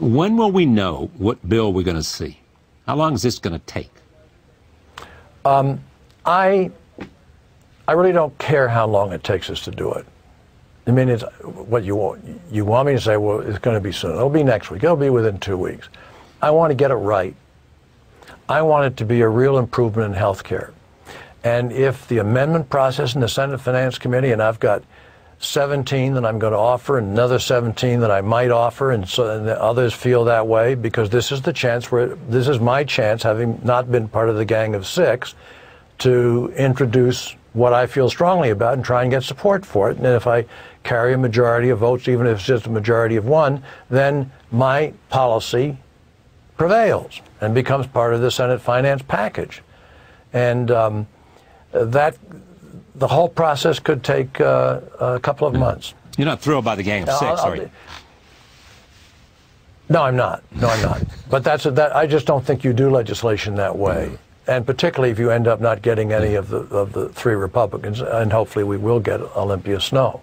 When will we know what bill we're going to see? How long is this going to take? Um, I, I really don't care how long it takes us to do it. I mean, it's what you want. You want me to say, well, it's going to be soon. It'll be next week. It'll be within two weeks. I want to get it right. I want it to be a real improvement in health care. And if the amendment process in the Senate Finance Committee, and I've got 17 that I'm going to offer, and another 17 that I might offer, and so and others feel that way because this is the chance where this is my chance, having not been part of the Gang of Six, to introduce what I feel strongly about and try and get support for it. And if I carry a majority of votes, even if it's just a majority of one, then my policy prevails and becomes part of the Senate finance package. And um, that the whole process could take uh, a couple of months. You're not thrilled by the Gang of 6 I'll, are you? No, I'm not. No, I'm not. But that's a, that. I just don't think you do legislation that way, and particularly if you end up not getting any of the of the three Republicans, and hopefully we will get Olympia Snowe.